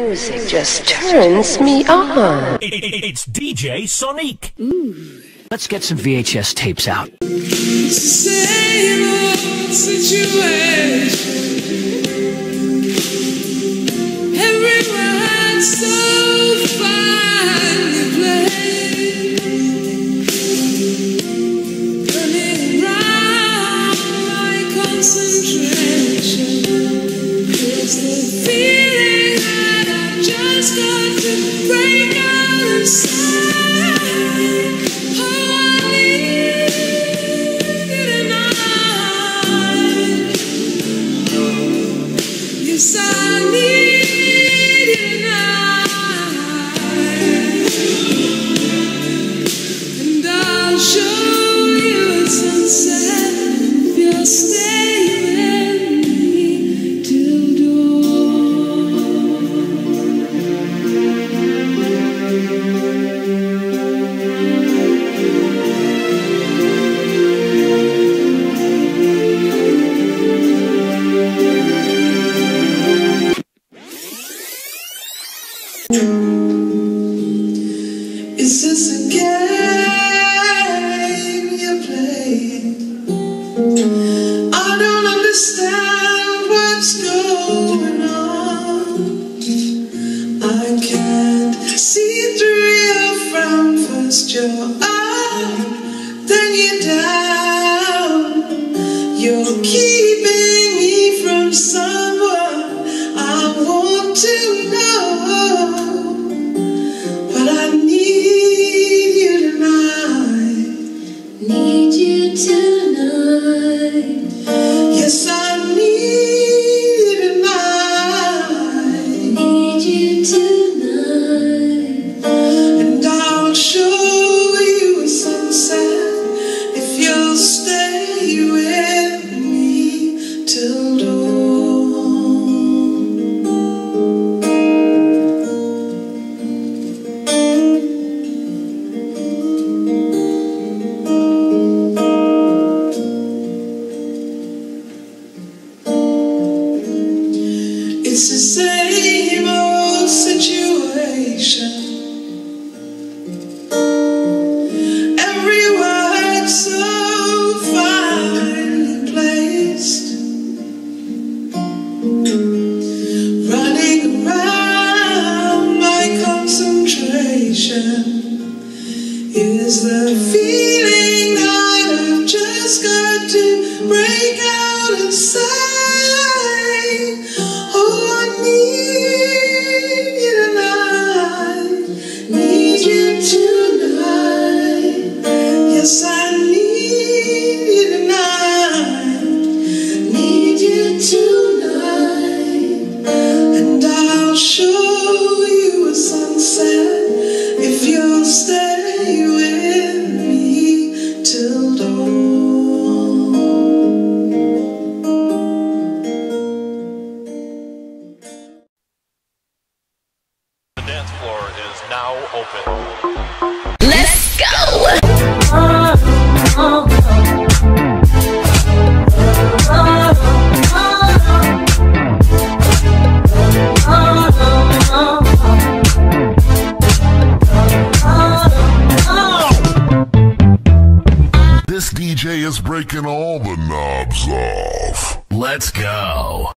music just turns me on. It's DJ Sonique. Mm. Let's get some VHS tapes out. Is this It's the same old situation. Every word so finely placed. Running around my concentration is the feeling that I've just got to Yes, I need you tonight. Need you tonight. And I'll show you a sunset if you'll stay with me till dawn. The dance floor is now open. DJ is breaking all the knobs off. Let's go.